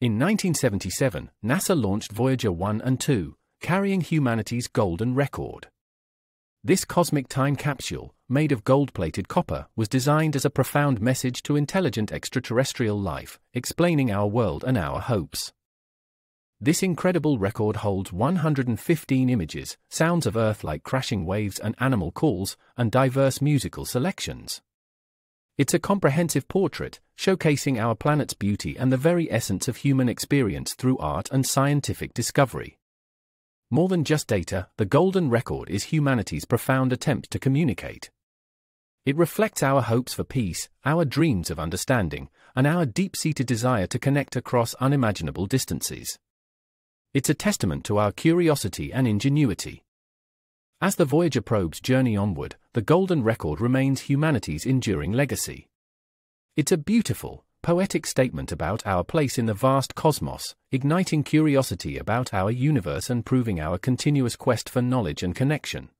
In 1977, NASA launched Voyager 1 and 2, carrying humanity's golden record. This cosmic time capsule, made of gold-plated copper, was designed as a profound message to intelligent extraterrestrial life, explaining our world and our hopes. This incredible record holds 115 images, sounds of Earth like crashing waves and animal calls, and diverse musical selections. It's a comprehensive portrait, showcasing our planet's beauty and the very essence of human experience through art and scientific discovery. More than just data, the Golden Record is humanity's profound attempt to communicate. It reflects our hopes for peace, our dreams of understanding, and our deep seated desire to connect across unimaginable distances. It's a testament to our curiosity and ingenuity. As the Voyager probes journey onward, the Golden Record remains humanity's enduring legacy. It's a beautiful, poetic statement about our place in the vast cosmos, igniting curiosity about our universe and proving our continuous quest for knowledge and connection.